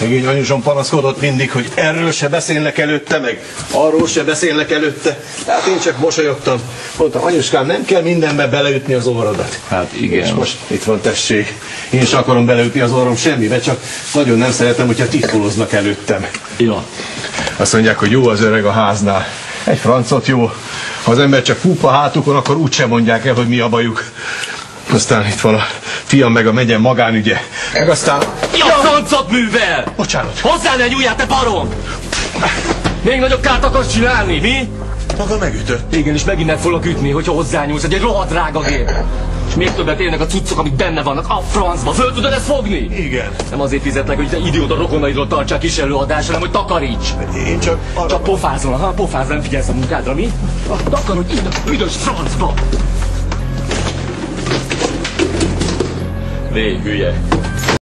Szegény anyusom panaszkodott mindig, hogy erről se beszélnek előtte, meg arról se beszélnek előtte. Hát én csak mosolyogtam. Mondtam, anyuskám, nem kell mindenbe beleütni az orrodat. Hát igen. És most itt van tessék. Én is akarom beleütni az orrom semmibe, csak nagyon nem szeretem, hogyha titkoloznak előttem. Ja. Azt mondják, hogy jó az öreg a háznál. Egy francot jó. Ha az ember csak pupa hátukon, akkor úgysem mondják el, hogy mi a bajuk. Aztán itt van a fiam meg a megyen magánügye. Meg aztán... Ja, francot művel! Bocsánat. Hozzá ne nyúljál, te barom! Még nagyobb kárt akarsz csinálni, mi? Maga megütött. Igen, és megint meg fogok ütni, hogyha hozzányúlsz, hogy egy rohadt drága gép. És még többet érnek a cuccok, amik benne vannak. A francba, föl tudod ezt fogni? Igen. Nem azért fizetlek, hogy te idióta rokonaidról tartsál kis előadást, hanem hogy takaríts. Én csak arra... Csak pofázol, ha pofázol, nem figyelsz a munkádra, mi? Takarodj innen a büdös francba! Vég, hülye.